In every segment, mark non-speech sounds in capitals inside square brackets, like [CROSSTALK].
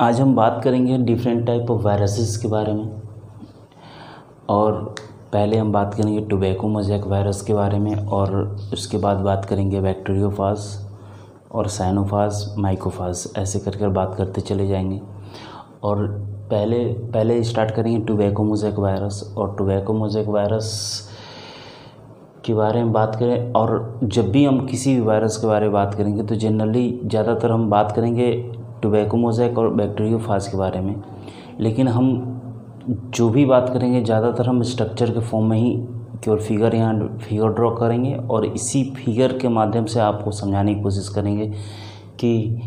आज हम बात करेंगे डिफरेंट टाइप ऑफ़ वायरसेस के बारे में। और पहले हम बात करेंगे टोबैको मोजैक वायरस के बारे में, और उसके बाद बात करेंगे बैक्टीरियोफाज और साइनोफाज माइकोफाज ऐसे कर कर बात करते चले जाएँगे। और पहले पहले स्टार्ट करेंगे टोबैको मोजैक वायरस और टोबैको मोजैक वायरस के बारे में बात करें। और जब भी हम किसी भी वायरस के बारे में बात करेंगे तो जनरली ज़्यादातर हम बात करेंगे टोबैको मोजैक और बैक्टीरियोफाज के बारे में। लेकिन हम जो भी बात करेंगे, ज़्यादातर हम स्ट्रक्चर के फॉर्म में ही केवल फिगर यहाँ फिगर ड्रॉ करेंगे और इसी फिगर के माध्यम से आपको समझाने की कोशिश करेंगे कि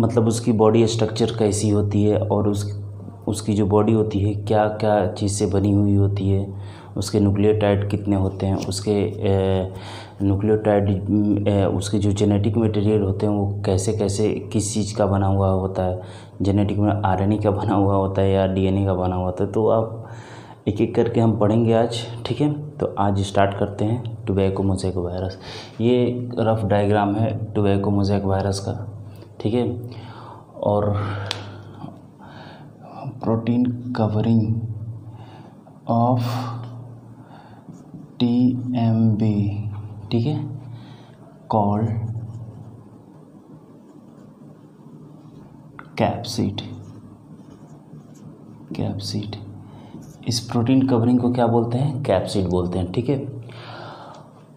मतलब उसकी बॉडी स्ट्रक्चर कैसी होती है और उस, उसकी जो बॉडी होती है क्या क्या चीज़ से बनी हुई होती है, उसके न्यूक्लियोटाइड कितने होते हैं, उसके न्यूक्लियोटाइड उसके जो जेनेटिक मटेरियल होते हैं, वो कैसे कैसे, किस चीज़ का बना हुआ होता है? जेनेटिक में आरएनए का बना हुआ होता है या डीएनए का बना हुआ होता है? तो आप एक एक करके हम पढ़ेंगे आज, ठीक है? तो आज स्टार्ट करते हैं टोबैको मोजैक वायरस ये रफ डायग्राम है टोबैको मोजैक वायरस का, ठीक है? और protein covering of T M B ठीक है? कॉल कैप्सिड कैप्सिड इस प्रोटीन कवरिंग को क्या बोलते हैं? कैप्सिड बोलते हैं, ठीक है?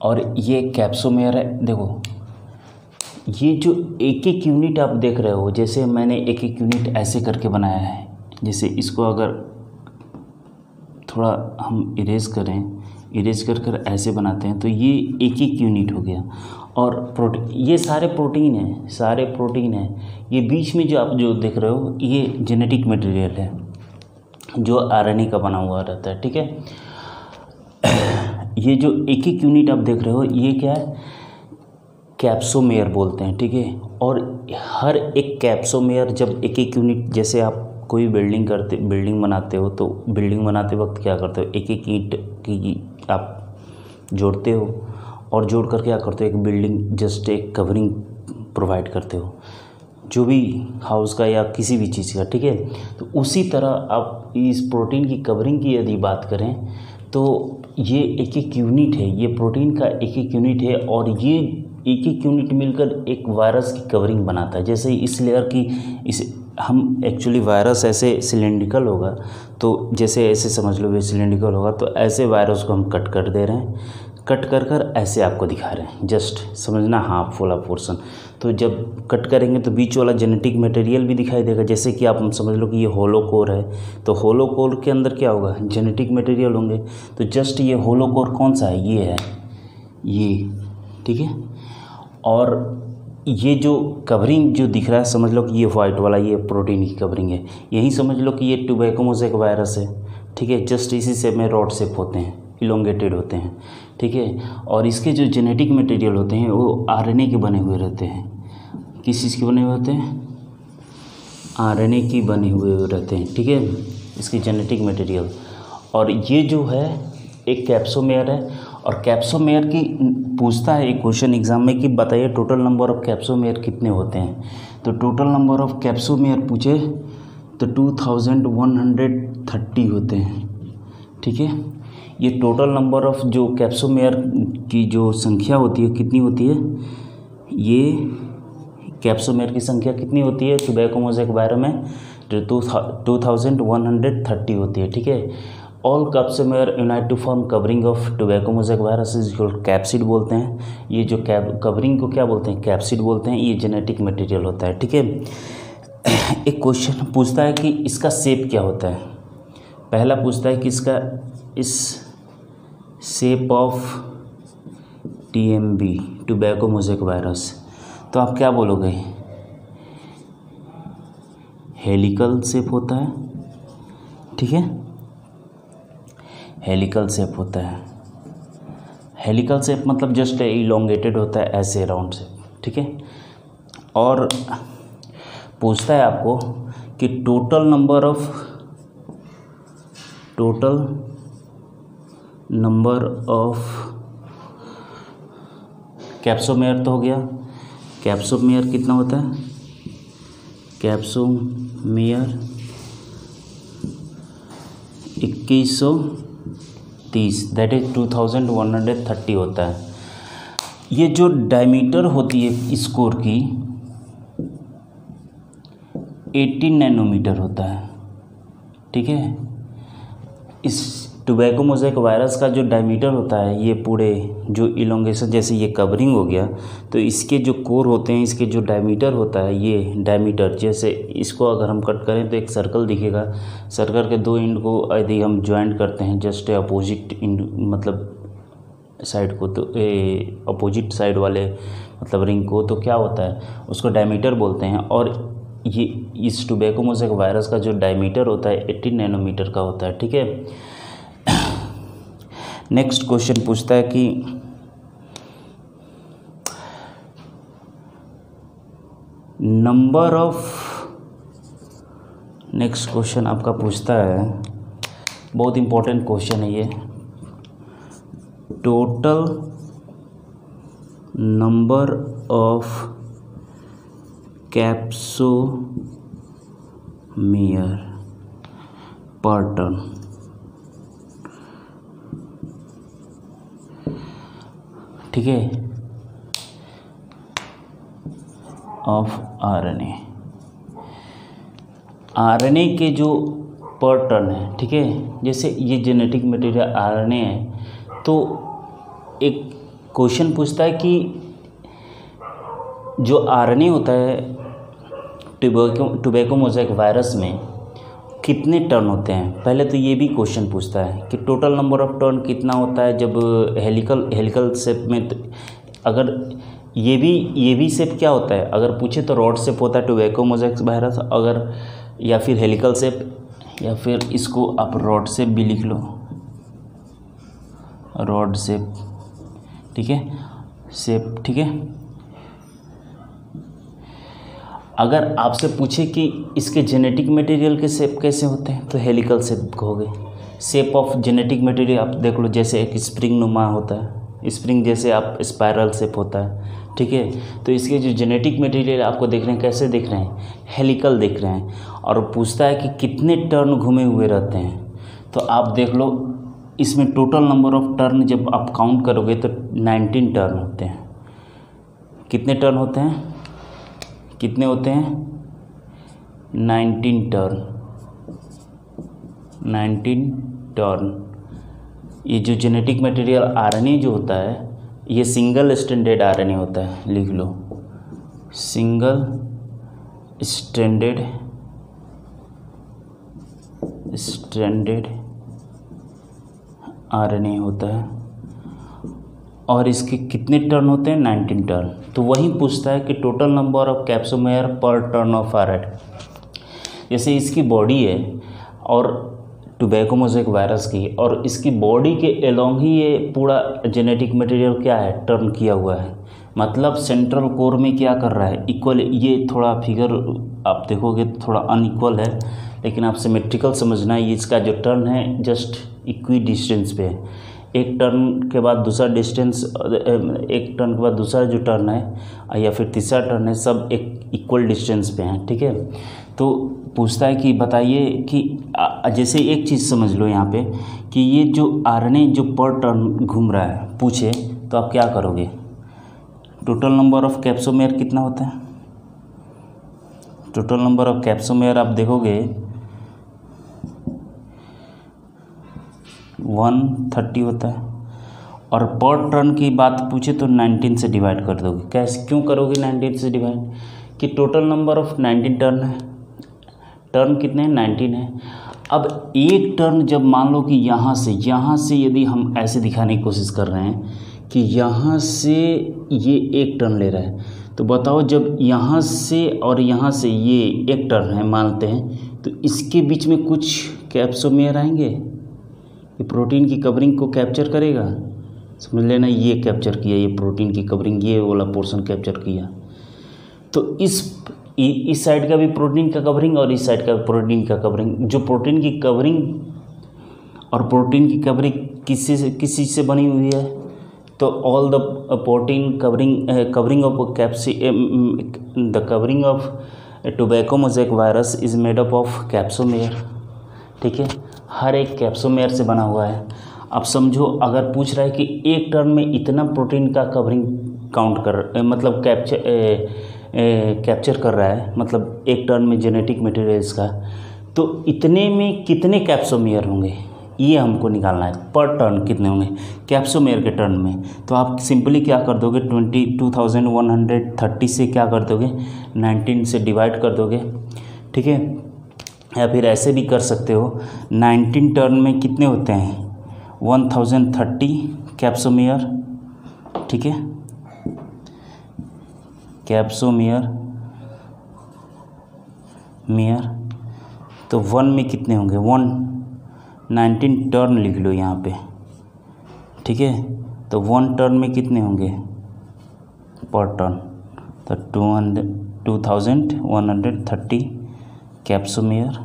और ये कैप्सोमेयर है, देखो, ये जो एक एक यूनिट आप देख रहे हो, जैसे मैंने एक एक यूनिट ऐसे करके बनाया है, जैसे इसको अगर थोड़ा हम इरेज करें इरेज कर कर ऐसे बनाते हैं तो ये एक एक यूनिट हो गया। और प्रोटीन ये सारे प्रोटीन हैं, सारे प्रोटीन हैं। ये बीच में जो आप जो देख रहे हो, ये जेनेटिक मटेरियल है, जो आरएनए का बना हुआ रहता है, ठीक है? [COUGHS] ये जो एक एक यूनिट आप देख रहे हो, ये क्या है? कैप्सोमेयर बोलते हैं, ठीक है? और हर एक कैप्सोमेयर जब एक एक यूनिट जैसे आप कोई बिल्डिंग करते, बिल्डिंग बनाते हो तो बिल्डिंग बनाते वक्त क्या करते हो? एक एक ईंट की आप जोड़ते हो और जोड़ कर क्या करते हो? एक बिल्डिंग, जस्ट एक कवरिंग प्रोवाइड करते हो। जो भी हाउस का या किसी भी चीज़ का, ठीक है? तो उसी तरह आप इस प्रोटीन की कवरिंग की यदि बात करें तो ये एक एक यूनिट है। ये प्रोटीन का एक एक यूनिट है और ये एक एक यूनिट मिलकर एक वायरस की कवरिंग बनाता है। जैसे इस लेयर की, इस हम एक्चुअली वायरस ऐसे सिलेंड्रिकल होगा तो जैसे ऐसे समझ लो वे सिलेंड्रिकल होगा तो ऐसे वायरस को हम कट कर दे रहे हैं। कट कर कर ऐसे आपको दिखा रहे हैं जस्ट समझना हाफ़ वाला पोर्सन तो जब कट करेंगे तो बीच वाला जेनेटिक मटेरियल भी दिखाई देगा, जैसे कि आप समझ लो कि ये होलो कोर है तो होलो कोर के अंदर क्या होगा? जेनेटिक मटेरियल होंगे। तो जस्ट ये होलो कोर कौन सा है? ये है, ये, ठीक है? और ये जो कवरिंग जो दिख रहा है, समझ लो कि ये वाइट वाला, ये प्रोटीन की कवरिंग है। यही समझ लो कि ये टूबैकोमोजेक वायरस है, ठीक है? जस्ट इसी से में रॉड सेप होते हैं इलोंगेटेड होते हैं, ठीक है? और इसके जो जेनेटिक मटेरियल होते हैं, वो आरएनए के बने हुए रहते हैं। किस चीज़ के बने हुए होते हैं? आरएनए की बने हुए रहते हैं, ठीक है? इसकी जेनेटिक मटेरियल और ये जो है, एक कैप्सोमेयर है और कैप्सोमेयर की पूछता है एक क्वेश्चन एग्ज़ाम में कि बताइए टोटल नंबर ऑफ़ कैप्सोमेयर कितने होते हैं? तो टोटल नंबर ऑफ़ कैप्सोमेयर पूछे तो two thousand one hundred thirty होते हैं। ठीक है? ये टोटल नंबर ऑफ़ जो कैप्सोमेयर की जो संख्या होती है, कितनी होती है? ये कैप्सोमेयर की संख्या कितनी होती है? टोबैकोमोजेक वायरस में two two thousand one hundred thirty होती है। ठीक है? All capsomere unite to form covering of tobacco mosaic virus is capsid बोलते हैं। ये जो कैप कवरिंग को क्या बोलते हैं? कैप्सिड बोलते हैं। ये जेनेटिक मटेरियल होता है, ठीक है? [CLEARS THROAT] एक क्वेश्चन पूछता है कि इसका सेप क्या होता है? पहला पूछता है कि इसका, इस shape of T M B tobacco mosaic virus तो आप क्या बोलोगे? हेलिकल सेप होता है, ठीक है? हेलिकल शेप होता है। हेलिकल शेप मतलब जस्ट इलोंगेटेड होता है, ऐसे राउंड से ठीक है? और पूछता है आपको कि total number of total number of capsomere तो हो गया। कैप्सोमेयर कितना होता है? कैप्सोमेयर इक्कीस सौ तीस that is two thousand one hundred thirty होता है। ये जो डायमीटर होती है स्कोर की एटीन नैनोमीटर होता है। ठीक है? इस टोबैको मोज़ेक वायरस का जो डायमीटर होता है, ये पूरे जो इलोंगेशन जैसे ये कवरिंग हो गया तो इसके जो कोर होते हैं, इसके जो डायमीटर होता है, ये डायमीटर जैसे इसको अगर हम कट करें तो एक सर्कल दिखेगा। सर्कल के दो इंड को यदि हम ज्वाइंट करते हैं जस्ट अपोजिट इंड मतलब साइड को तो अपोजिट साइड वाले मतलब रिंग को तो क्या होता है? उसको डायमीटर बोलते हैं। और ये, इस टोबैको मोज़ेक वायरस का जो डायमीटर होता है एट्टीन नैनोमीटर का होता है, ठीक है? नेक्स्ट क्वेश्चन पूछता है कि नंबर ऑफ़ नेक्स्ट क्वेश्चन आपका पूछता है। बहुत इंपॉर्टेंट क्वेश्चन है ये। Total number of capsomere per turn ठीक है? ऑफ़ आरएनए आरएनए के जो पर टर्न है, ठीक है? जैसे ये जेनेटिक मटेरियल आरएनए है तो एक क्वेश्चन पूछता है कि जो आरएनए होता है टोबैको टोबैको मोज़ेक वायरस में कितने टर्न होते हैं? पहले तो ये भी क्वेश्चन पूछता है कि टोटल नंबर ऑफ़ टर्न कितना होता है जब हेलिकल हेलिकल शेप में तो अगर ये भी ये भी शेप क्या होता है? अगर पूछे तो रॉड शेप होता है टोबैको मोजैक्स वायरस अगर, या फिर हेलिकल शेप या फिर इसको आप रॉड शेप भी लिख लो। रॉड शेप ठीक है? शेप ठीक है? अगर आपसे पूछे कि इसके जेनेटिक मटेरियल के शेप कैसे होते हैं तो हेलिकल शेप कहोगे शेप ऑफ़ जेनेटिक मटेरियल आप देख लो, जैसे एक स्प्रिंग नुमा होता है। स्प्रिंग जैसे आप स्पायरल शेप होता है, ठीक है? तो इसके जो जेनेटिक मटेरियल आपको देख रहे हैं, कैसे देख रहे हैं? हेलिकल देख रहे हैं। और पूछता है कि कितने टर्न घूमे हुए रहते हैं। तो आप देख लो, इसमें टोटल नंबर ऑफ़ टर्न जब आप काउंट करोगे तो नाइनटीन टर्न होते हैं। कितने टर्न होते हैं? कितने होते हैं? Nineteen turn. Nineteen turn. ये जो जेनेटिक मटेरियल आरएनए जो होता है, ये सिंगल स्टैंडर्ड आरएनए होता है, लिख लो। सिंगल स्टैंडर्ड स्टैंडर्ड आरएनए होता है। और इसके कितने टर्न होते हैं? Nineteen turn. तो वही पूछता है कि total number of capsomere per turn of are जैसे इसकी बॉडी है और टोबैकोमोजेक वायरस की, और इसकी बॉडी के एलोंग ही ये पूरा जेनेटिक मटेरियल क्या है? टर्न किया हुआ है। मतलब सेंट्रल कोर में क्या कर रहा है? इक्वल ये थोड़ा फिगर आप देखोगे तो थोड़ा अनइक्वल है, लेकिन आप सिमेट्रिकल समझना है इसका जो टर्न है जस्ट इक्वी डिस्टेंस पे है। एक टर्न के बाद दूसरा डिस्टेंस एक टर्न के बाद दूसरा जो टर्न है, या फिर तीसरा टर्न है, सब एक इक्वल डिस्टेंस पे हैं, ठीक है? तो पूछता है कि बताइए कि जैसे एक चीज़ समझ लो यहाँ पे, कि ये जो आर जो पर टर्न घूम रहा है, पूछे तो आप क्या करोगे? टोटल नंबर ऑफ़ कैप्सोमेयर कितना होता है? टोटल नंबर ऑफ़ कैप्सोमेयर आप देखोगे वन थर्टी होता है। और पर टर्न की बात पूछे तो नाइनटीन से डिवाइड कर दोगे। कैसे क्यों करोगे नाइनटीन से डिवाइड कि total number of nineteen turn है। टर्न कितने? हैं नाइनटीन है। अब एक टर्न जब मान लो कि यहाँ से यहाँ से यदि हम ऐसे दिखाने की कोशिश कर रहे हैं कि यहाँ से ये एक टर्न ले रहा है तो बताओ जब यहाँ से और यहाँ से ये एक टर्न है, मानते हैं तो इसके बीच में कुछ कैप्सोमेयर आएँगे? ये प्रोटीन की कवरिंग को कैप्चर करेगा? समझ लेना ये कैप्चर किया, ये प्रोटीन की कवरिंग, ये वाला पोर्शन कैप्चर किया। तो इस इस साइड का भी प्रोटीन का कवरिंग और इस साइड का भी प्रोटीन का कवरिंग। जो प्रोटीन की कवरिंग और प्रोटीन की कवरिंग किसी से, किस चीज़ से बनी हुई है तो all the protein covering covering of capsid covering of tobacco mosaic virus is made up of capsomere ठीक है? हर एक कैप्सोमेयर से बना हुआ है। अब समझो, अगर पूछ रहा है कि एक टर्न में इतना प्रोटीन का कवरिंग काउंट कर मतलब कैप्चर कैप्चर कर रहा है मतलब एक टर्न में जेनेटिक मटेरियल्स का तो इतने में कितने कैप्सोमेयर होंगे? ये हमको निकालना है। पर टर्न कितने होंगे? कैप्सोमेयर के टर्न में। तो आप सिंपली क्या कर दोगे? Twenty, two thousand one hundred thirty से क्या कर दोगे? नाइनटीन से डिवाइड कर दोगे। ठीक है? या फिर ऐसे भी कर सकते हो, नाइनटीन टर्न में कितने होते हैं? वन थाउज़ेंड थर्टी कैप्सोमियर, ठीक है? कैप्सोमियर, मियर तो वन में कितने होंगे? वन। नाइनटीन टर्न लिख लो यहाँ पे, ठीक है? तो वन टर्न में कितने होंगे पर टर्न? तो two hundred, two thousand one hundred thirty capsomere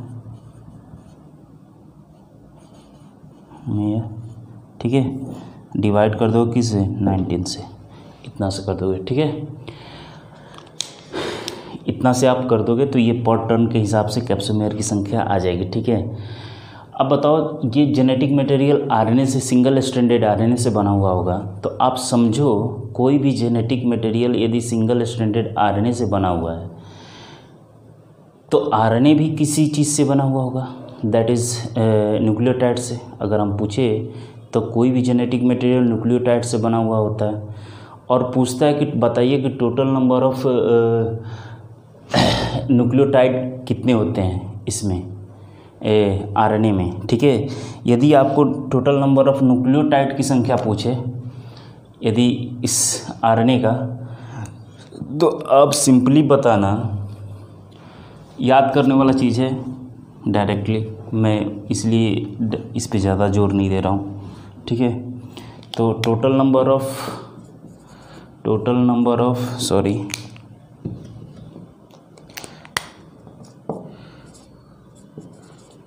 mayor, ठीक है? डिवाइड कर दो किससे नाइनटीन से। इतना से कर दोगे, ठीक है? इतना से आप कर दोगे तो ये पर टर्न के हिसाब से कैप्सोमेयर की संख्या आ जाएगी, ठीक है? अब बताओ, ये जेनेटिक मटेरियल आरएनए से सिंगल स्टैंडर्ड आरएनए से बना हुआ होगा तो आप समझो, कोई भी जेनेटिक मटेरियल यदि सिंगल स्टैंडर्ड आरएनए से बना हुआ है तो आरएनए भी किसी चीज़ से बना हुआ होगा। दैट इज़ न्यूक्लियोटाइड से। अगर हम पूछे तो कोई भी जेनेटिक मटेरियल न्यूक्लियोटाइड से बना हुआ होता है। और पूछता है कि, बताइए कि टोटल नंबर ऑफ़ न्यूक्लियोटाइड कितने होते हैं इसमें आरएनए में? ठीक है? यदि आपको टोटल नंबर ऑफ़ न्यूक्लियोटाइड की संख्या पूछे, यदि इस आरएनए का तो आप सिंपली बताना याद करने वाला चीज़ है डायरेक्टली मैं इसलिए इस पे ज़्यादा ज़ोर नहीं दे रहा हूँ, ठीक है? तो total number of total number of sorry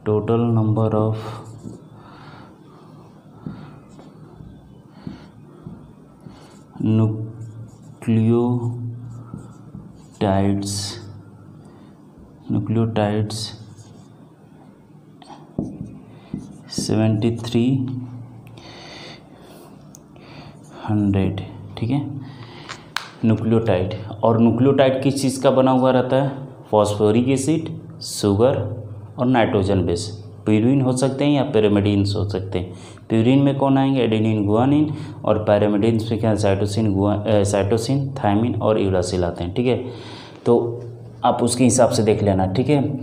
total number of nucleotides nucleotides seventy three hundred, ठीक है? न्यूक्लियोटाइड। और न्यूक्लियोटाइड किस चीज़ का बना हुआ रहता है? फॉस्फोरिक एसिड, शुगर और नाइट्रोजन बेस। प्यूरिन हो सकते हैं या पैरामिडीन्स हो सकते हैं। प्यूरिन में कौन आएँगे? एडेनिन, गुआनिन और पैरामिडीन्स में क्या? साइटोसिन, गुआ साइटोसिन, थायमिन और यूरासिल आते हैं, ठीक है? तो आप उसके हिसाब से देख लेना, ठीक है?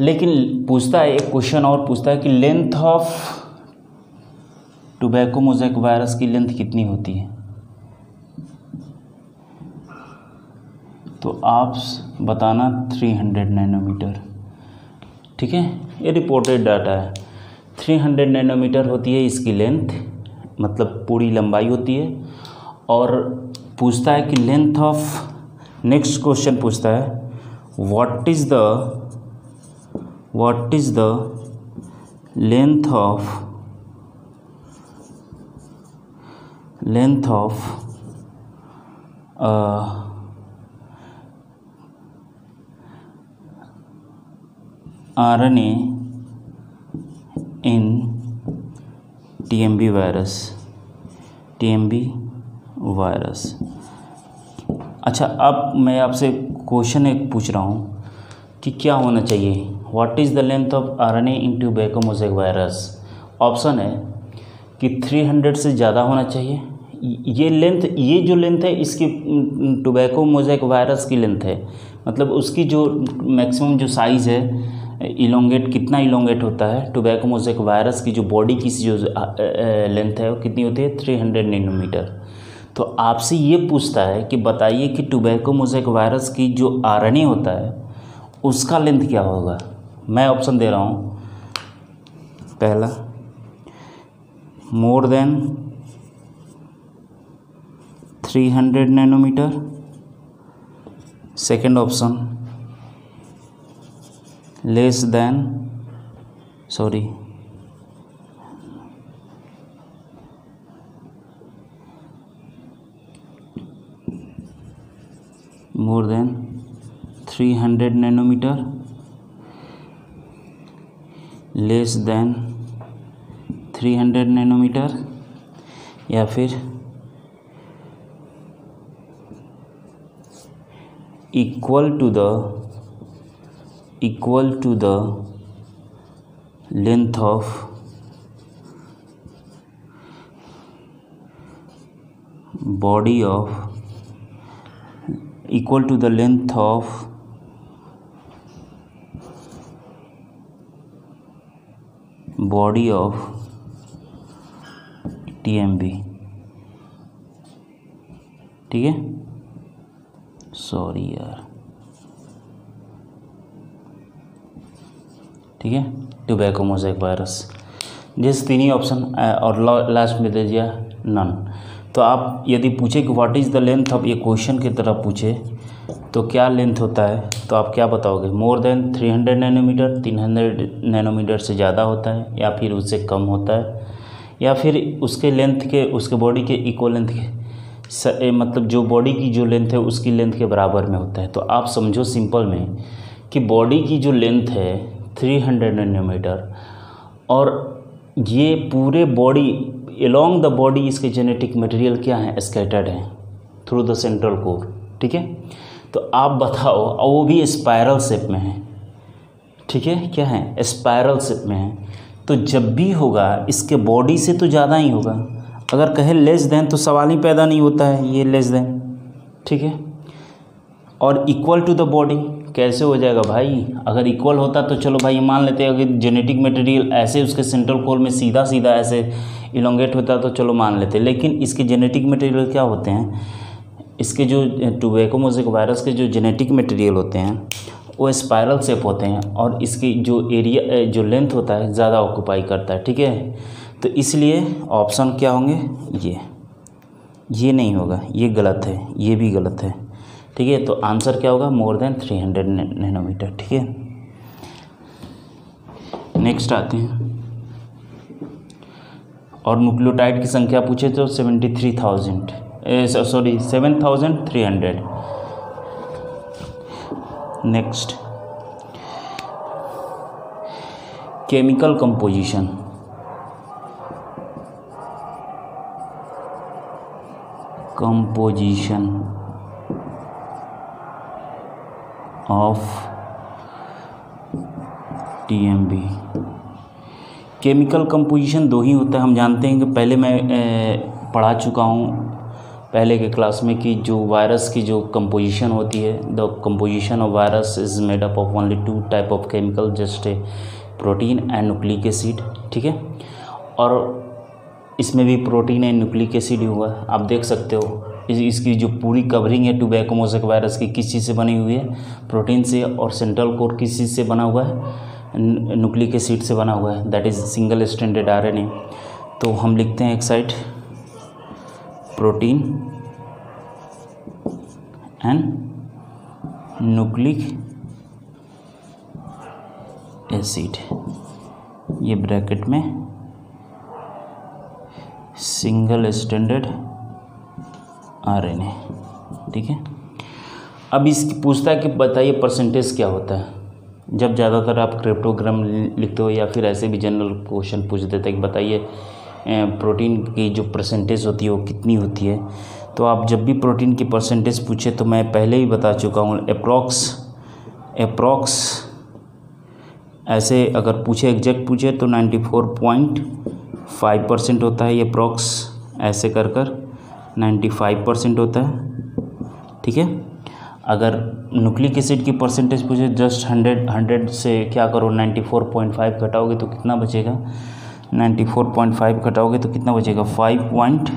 लेकिन पूछता है, एक क्वेश्चन और पूछता है कि length of tobacco mosaic virus की लेंथ कितनी होती है? तो आप बताना 300 नैनोमीटर ठीक है? ये रिपोर्टेड डाटा है। 300 नैनोमीटर होती है इसकी लेंथ मतलब पूरी लंबाई होती है। और पूछता है कि लेंथ ऑफ़ नेक्स्ट क्वेश्चन पूछता है what is the what is the length of length of R N in T M B virus T M B virus अच्छा अब मैं आपसे क्वेश्चन एक पूछ रहा हूँ कि क्या होना चाहिए? What is the length of R N A in tobacco mosaic virus option है कि 300 से ज़्यादा होना चाहिए। ये लेंथ ये जो लेंथ है, इसकी टोबैको मोजेक वायरस की लेंथ है। मतलब उसकी जो मैक्सिमम जो साइज़ है इलोंगेट कितना इलोंगेट होता है टोबैको मोजेक वायरस की जो बॉडी की जो लेंथ है, वो कितनी होती है? थ्री हंड्रेड नैनोमीटर तो आपसे ये पूछता है कि बताइए कि टोबैको मोजेक वायरस की जो आरएनए होता है, उसका लेंथ क्या होगा? मैं ऑप्शन दे रहा हूँ। पहला more than three hundred nanometre second option less than sorry more than three hundred nanometre less than three hundred nanometre या फिर equal to the equal to the length of body of equal to the length of body of TMB ठीक है? Sorry यार। ठीक है? Tobacco mosaic virus जैसे तीन ही ऑप्शन और लास्ट में दे दिया नन तो आप यदि पूछे कि what is the length of ये क्वेश्चन की तरह पूछे तो क्या लेंथ होता है? तो आप क्या बताओगे? More than three hundred nanometre तीन हंड्रेड नैनोमीटर से ज़्यादा होता है या फिर उससे कम होता है या फिर उसके लेंथ के उसके बॉडी के इक्वल लेंथ के स, ए, मतलब जो बॉडी की जो लेंथ है उसकी लेंथ के बराबर में होता है। तो आप समझो सिंपल में कि बॉडी की जो लेंथ है थ्री हंड्रेड नैनोमीटर और ये पूरे बॉडी एलोंग द बॉडी इसके जेनेटिक मटेरियल क्या है? स्कैटर्ड है थ्रू द सेंट्रल कोर ठीक है? तो आप बताओ, और वो भी स्पायरल शेप में है, ठीक है? क्या है? स्पायरल शेप में है। तो जब भी होगा, इसके बॉडी से तो ज़्यादा ही होगा। अगर कहे लेस देन तो सवाल ही पैदा नहीं होता है, ये लेस देन ठीक है? और इक्वल टू द बॉडी कैसे हो जाएगा भाई? अगर इक्वल होता तो चलो भाई, मान लेते हैं अगर जेनेटिक मटेरियल ऐसे उसके सेंट्रल कोर में सीधा सीधा ऐसे इलोंगेट होता तो चलो मान लेते। लेकिन इसके जेनेटिक मटेरियल क्या होते हैं? इसके जो टूबैकोमोजिक वायरस के जो जेनेटिक मटेरियल होते हैं, वो स्पायरल सेप होते हैं और इसकी जो एरिया जो लेंथ होता है, ज़्यादा ऑक्यूपाई करता है, ठीक है? तो इसलिए ऑप्शन क्या होंगे? ये। ये नहीं होगा, ये गलत है, ये भी गलत है। ठीक है? तो आंसर क्या होगा? More than three hundred nanometre, ठीक है? नेक्स्ट आते हैं। और न्यूक्लियोटाइड की संख्या पूछे तो seventy three thousand sorry, seven thousand three hundred. Next. Chemical composition. Composition. Of TMB chemical composition दो ही होता है। हम जानते हैं कि पहले मैं पढ़ा चुका हूँ पहले के क्लास में कि जो वायरस की जो कंपोजिशन होती है the composition of virus is made up of only two type of chemical just a protein and nucleic acid ठीक है? और इसमें भी प्रोटीन एंड न्यूक्लिक एसिड हुआ। आप देख सकते हो इसकी जो पूरी कवरिंग है टूबैकोमोसक वायरस की किस चीज़ से बनी हुई है? प्रोटीन से और सेंट्रल कोर किस चीज़ से बना हुआ है? न्यूक्लिक एसिड से बना हुआ है. That is single standard RNA तो हम लिखते हैं एक side protein and nucleic acid ये ब्रैकेट में सिंगल स्टैंडर्ड आरएनए ठीक है? अब इस पूछता है कि बताइए परसेंटेज क्या होता है? जब ज़्यादातर आप क्रिप्टोग्राम लिखते हो या फिर ऐसे भी जनरल क्वेश्चन पूछ देते हैं कि बताइए प्रोटीन की जो परसेंटेज होती है वो कितनी होती है? तो आप जब भी प्रोटीन की परसेंटेज पूछे तो मैं पहले ही बता चुका हूँ अप्रॉक्स अप्रॉक्स ऐसे अगर पूछे एग्जैक्ट पूछे तो ninety four point five percent होता है ये अप्रॉक्स ऐसे कर कर। नाइन्टी फाइव परसेंट होता है, ठीक है? अगर न्यूक्लिक एसिड की परसेंटेज पूछे जस्ट हंड्रेड हंड्रेड से क्या करो नाइन्टी फोर पॉइंट फाइव घटाओगे तो कितना बचेगा? नाइन्टी फोर पॉइंट फाइव घटाओगे तो कितना बचेगा? Five point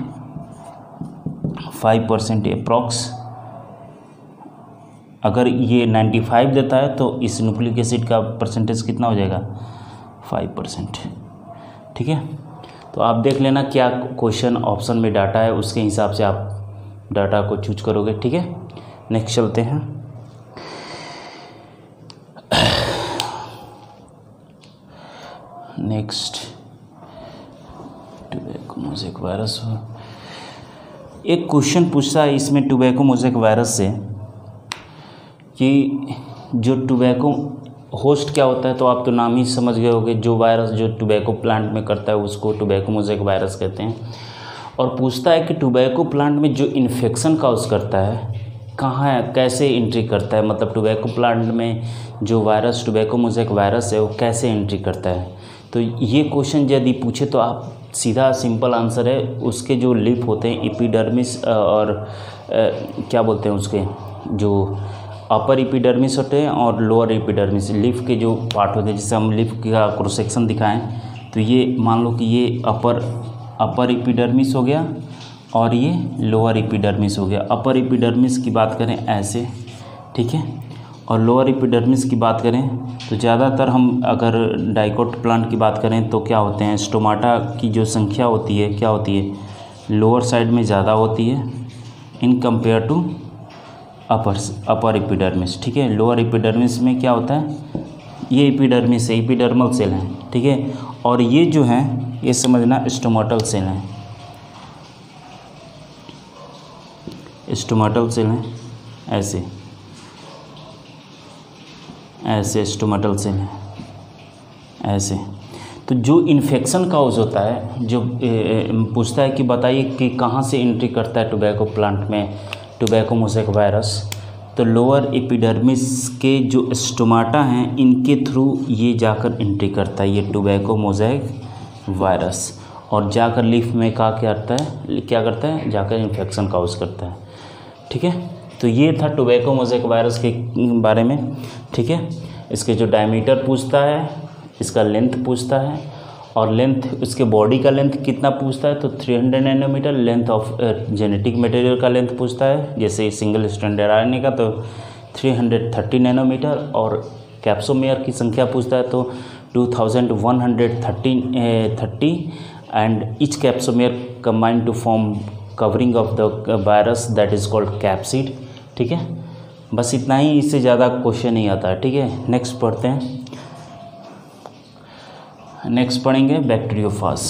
five percent approx अगर ये नाइन्टी फाइव देता है तो इस न्यूक्लिक एसिड का परसेंटेज कितना हो जाएगा? फाइव परसेंट ठीक है? तो आप देख लेना क्या क्वेश्चन ऑप्शन में डाटा है, उसके हिसाब से आप डाटा को चूज़ करोगे, ठीक है? नेक्स्ट चलते हैं। नेक्स्ट टूबैको टोबैको वायरस एक क्वेश्चन पूछता है इसमें टोबैको वायरस से कि जो टोबैको होस्ट क्या होता है तो आप तो नाम ही समझ गए होंगे, जो वायरस जो टोबैको प्लांट में करता है, उसको टोबैको मोजेक वायरस कहते हैं। और पूछता है कि टोबैको प्लांट में जो इन्फेक्शन काउज करता है, कहाँ कैसे एंट्री करता है? मतलब टोबैको प्लांट में जो वायरस टोबैको मोजेक वायरस है, वो कैसे एंट्री करता है? तो ये क्वेश्चन यदि पूछे तो आप सीधा सिंपल आंसर है, उसके जो लिप होते हैं इपीडर्मिस और क्या बोलते हैं उसके, जो अपर इपीडर्मिस होते हैं और लोअर इपीडर्मिस लिफ के जो पार्ट होते हैं, जैसे हम लिफ का क्रोसेक्शन दिखाएँ तो ये मान लो कि ये अपर अपर इपीडर्मिस हो गया और ये लोअर इपीडर्मिस हो गया। अपर इपीडर्मिस की बात करें ऐसे, ठीक है? और लोअर इपीडर्मिस की बात करें तो ज़्यादातर हम अगर डाइकोट प्लांट की बात करें तो क्या होते हैं? स्टोमाटा की जो संख्या होती है, क्या होती है? लोअर साइड में ज़्यादा होती है in compare to upper upper epidermis ठीक है? लोअर इपीडर्मिस में क्या होता है? ये इपीडर्मिस है इपीडर्मल सेल है, ठीक है? और ये जो है, ये समझना स्टोमाटल सेल है। स्टोमाटल सेल है, ऐसे। ऐसे स्टोमाटल सेल है, ऐसे। तो जो इन्फेक्शन काउज होता है, जो पूछता है कि बताइए कि कहाँ से एंट्री करता है टोबैको प्लांट में? टोबैको मोजेक वायरस तो लोअर एपिडर्मिस के जो स्टोमाटा हैं, इनके थ्रू ये जाकर एंट्री करता है ये टोबैको मोजेक वायरस और जाकर लीफ में का क्या करता है? क्या करता है? जाकर इन्फेक्शन काउज करता है। ठीक है? तो ये था टोबैको मोजेक वायरस के बारे में। ठीक है? इसके जो डायमीटर पूछता है, इसका लेंथ पूछता है और लेंथ, उसके बॉडी का लेंथ कितना पूछता है? तो 300 nanometre length of genetic material का लेंथ पूछता है। जैसे सिंगल स्टैंडर्ड आरएनए का तो 330 नैनोमीटर और कैप्सोमेयर की संख्या पूछता है तो 2130 thirty and each capsomere combined to form covering of the virus that is called capsid ठीक है? बस इतना ही, इससे ज़्यादा क्वेश्चन नहीं आता है ठीक है? नेक्स्ट पढ़ते हैं। नेक्स्ट पढ़ेंगे बैक्टीरियोफास